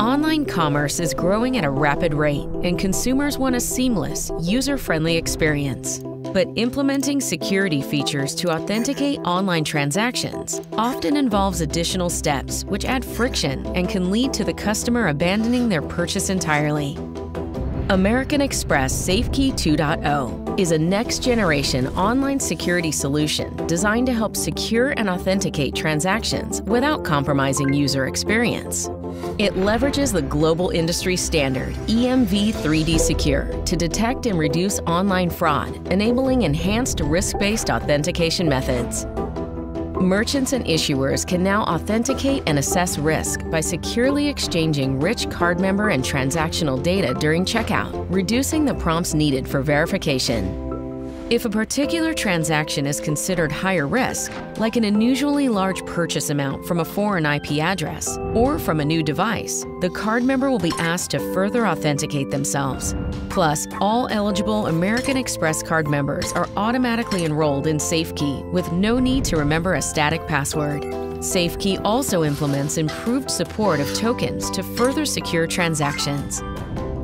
Online commerce is growing at a rapid rate, and consumers want a seamless, user friendly experience. But implementing security features to authenticate online transactions often involves additional steps which add friction and can lead to the customer abandoning their purchase entirely. American Express SafeKey 2.0 is a next generation online security solution designed to help secure and authenticate transactions without compromising user experience. It leverages the global industry standard EMV 3D Secure to detect and reduce online fraud, enabling enhanced risk based authentication methods. Merchants and issuers can now authenticate and assess risk by securely exchanging rich card member and transactional data during checkout, reducing the prompts needed for verification. If a particular transaction is considered higher risk, like an unusually large purchase amount from a foreign IP address or from a new device, the card member will be asked to further authenticate themselves. Plus, all eligible American Express card members are automatically enrolled in SafeKey with no need to remember a static password. SafeKey also implements improved support of tokens to further secure transactions.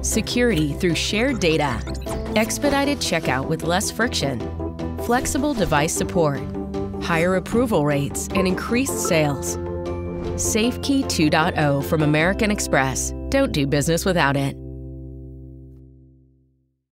Security through shared data, expedited checkout with less friction, flexible device support, higher approval rates, and increased sales. SafeKey 2.0 from American Express. Don't do business without it.